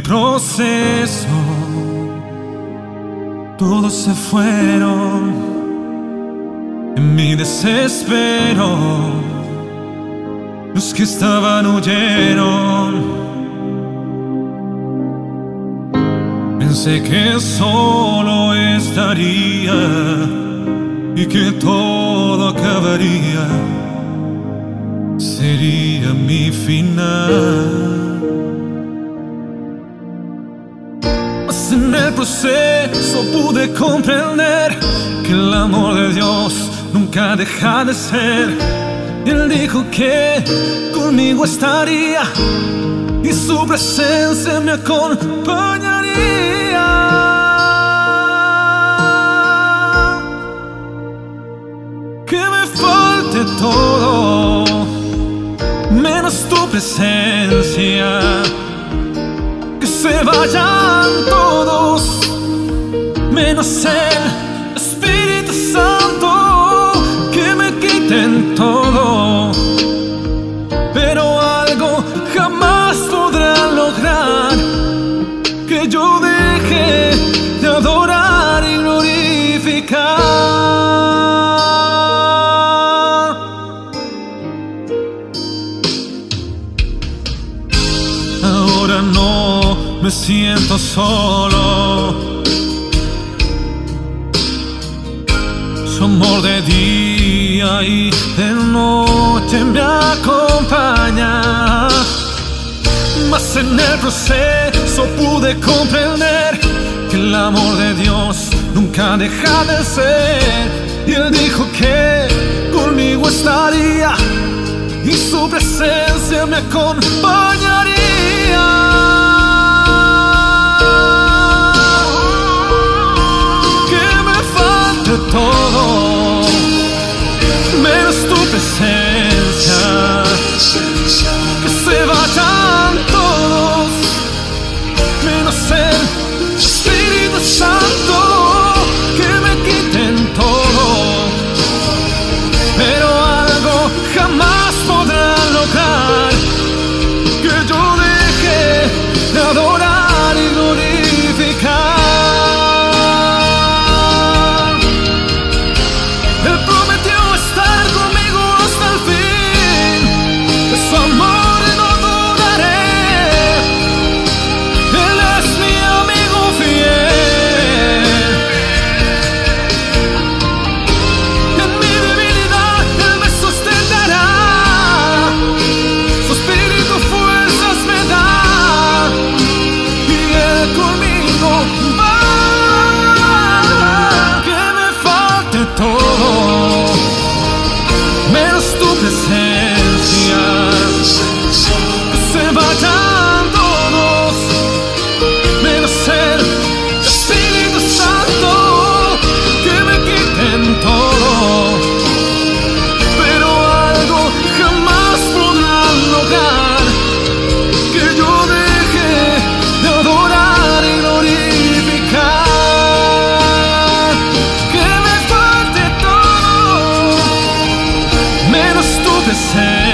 proceso todos se fueron en mi desespero. Los que estaban huyeron. Pensé que solo estaría y que todo acabaría. Sería mi final. Proceso pude comprender que el amor de Dios nunca deja de ser. Él dijo que conmigo estaría y su presencia me acompañaría. Que me falte todo, menos tu presencia se vayan todos, menos el Espíritu Santo, que me quiten todo. Pero algo jamás podrán lograr, que yo deje de adorar y glorificar. Me siento solo. Su amor de día y de noche me acompaña. Mas en el proceso pude comprender que el amor de Dios nunca deja de ser. Y Él dijo que conmigo estaría y su presencia me acompañaría. todo. out. his head.